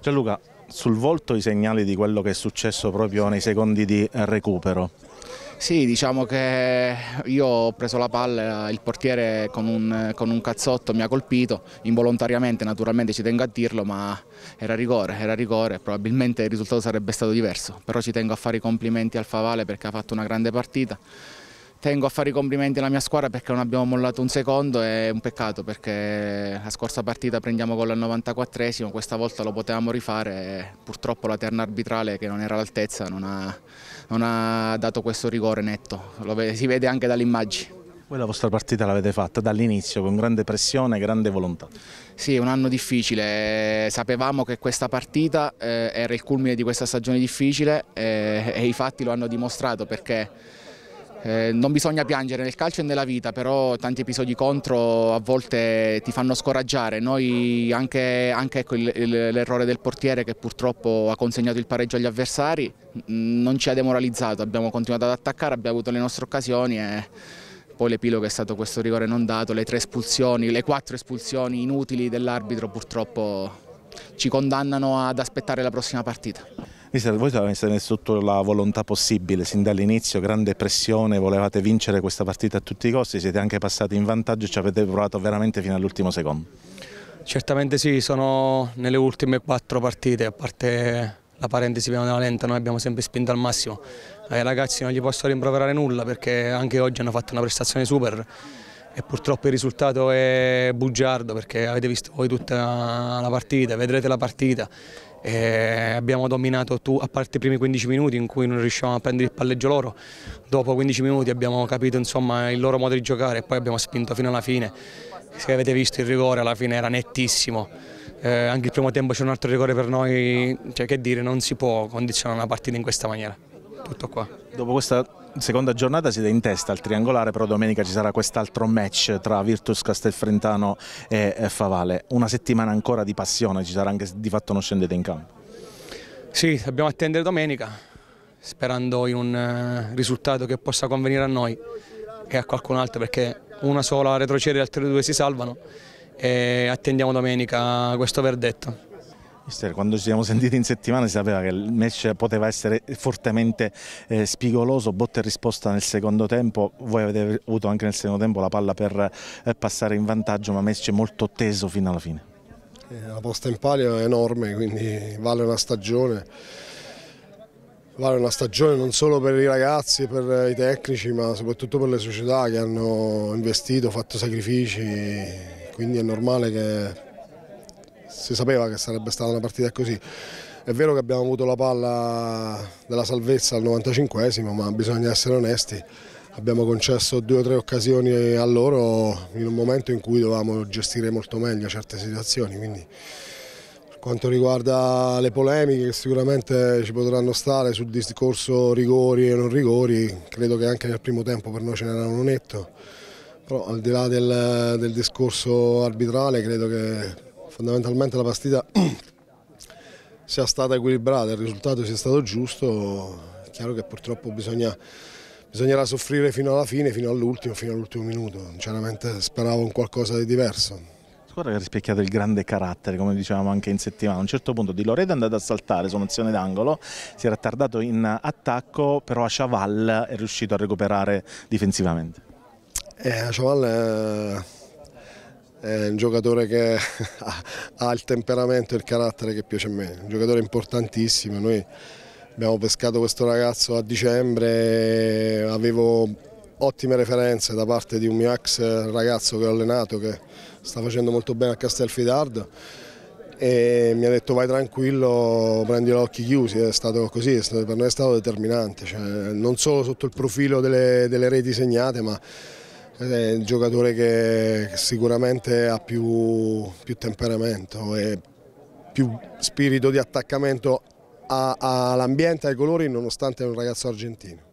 Gianluca, sul volto i segnali di quello che è successo proprio nei secondi di recupero. Sì, diciamo che io ho preso la palla, il portiere con un, con un, cazzotto mi ha colpito, involontariamente naturalmente ci tengo a dirlo, ma era rigore, era rigore, probabilmente il risultato sarebbe stato diverso, però ci tengo a fare i complimenti al Favale perché ha fatto una grande partita. Tengo a fare i complimenti alla mia squadra perché non abbiamo mollato un secondo, è un peccato perché la scorsa partita prendiamo gol al 94esimo, questa volta lo potevamo rifare, purtroppo la terna arbitrale che non era all'altezza non ha non ha dato questo rigore netto, lo si vede anche dalle immagini. Voi la vostra partita l'avete fatta dall'inizio con grande pressione e grande volontà. Sì, un anno difficile, sapevamo che questa partita eh, era il culmine di questa stagione difficile eh, e i fatti lo hanno dimostrato perché eh, non bisogna piangere nel calcio e nella vita, però tanti episodi contro a volte ti fanno scoraggiare. Noi anche, anche ecco, l'errore del portiere che purtroppo ha consegnato il pareggio agli avversari non ci ha demoralizzato, abbiamo continuato ad attaccare, abbiamo avuto le nostre occasioni e poi l'epilogo è stato questo rigore non dato, le tre espulsioni, le quattro espulsioni inutili dell'arbitro purtroppo ci condannano ad aspettare la prossima partita. Voi avete messo tutta la volontà possibile, sin dall'inizio, grande pressione, volevate vincere questa partita a tutti i costi, siete anche passati in vantaggio e ci avete provato veramente fino all'ultimo secondo. Certamente sì, sono nelle ultime quattro partite, a parte la parentesi prima della lenta, noi abbiamo sempre spinto al massimo. Ai ragazzi non gli posso rimproverare nulla perché anche oggi hanno fatto una prestazione super e purtroppo il risultato è bugiardo perché avete visto voi tutta la partita, vedrete la partita e abbiamo dominato tu, a parte i primi 15 minuti in cui non riuscivamo a prendere il palleggio loro, dopo 15 minuti abbiamo capito insomma, il loro modo di giocare e poi abbiamo spinto fino alla fine. Se avete visto il rigore alla fine era nettissimo, eh, anche il primo tempo c'è un altro rigore per noi, cioè che dire, non si può condizionare una partita in questa maniera. Tutto qua. Dopo questa seconda giornata siete in testa al triangolare, però domenica ci sarà quest'altro match tra Virtus Castelfrentano e Favale. Una settimana ancora di passione, ci sarà anche di fatto non scendete in campo. Sì, dobbiamo attendere domenica, sperando in un eh, risultato che possa convenire a noi e a qualcun altro, perché una sola retrocede e le altre due si salvano e attendiamo domenica questo verdetto. Mister, quando ci siamo sentiti in settimana si sapeva che il match poteva essere fortemente eh, spigoloso, botta e risposta nel secondo tempo, voi avete avuto anche nel secondo tempo la palla per eh, passare in vantaggio, ma match molto teso fino alla fine. Eh, la posta in palio è enorme, quindi vale una stagione. Vale una stagione non solo per i ragazzi e per i tecnici, ma soprattutto per le società che hanno investito, fatto sacrifici, quindi è normale che si sapeva che sarebbe stata una partita così. È vero che abbiamo avuto la palla della salvezza al 95esimo, ma bisogna essere onesti. Abbiamo concesso due o tre occasioni a loro in un momento in cui dovevamo gestire molto meglio certe situazioni. Quindi, per quanto riguarda le polemiche che sicuramente ci potranno stare sul discorso rigori e non rigori, credo che anche nel primo tempo per noi ce n'erano netto. Però al di là del, del discorso arbitrale credo che fondamentalmente la partita sia stata equilibrata, il risultato sia stato giusto, è chiaro che purtroppo bisogna, bisognerà soffrire fino alla fine, fino all'ultimo, fino all'ultimo minuto, sinceramente speravo in qualcosa di diverso. Squadra che ha rispecchiato il grande carattere, come dicevamo anche in settimana. A un certo punto Di Loreto è andato a saltare su un'azione d'angolo, si era tardato in attacco, però a Chaval è riuscito a recuperare difensivamente. Eh, a Chaval è è un giocatore che ha il temperamento e il carattere che piace a me, un giocatore importantissimo. Noi abbiamo pescato questo ragazzo a dicembre, avevo ottime referenze da parte di un mio ex ragazzo che ho allenato che sta facendo molto bene a Castelfidardo e mi ha detto vai tranquillo, prendi gli occhi chiusi, è stato così, è stato, per noi è stato determinante, cioè, non solo sotto il profilo delle, delle reti segnate ma è un giocatore che sicuramente ha più, più temperamento e più spirito di attaccamento all'ambiente, ai colori, nonostante è un ragazzo argentino.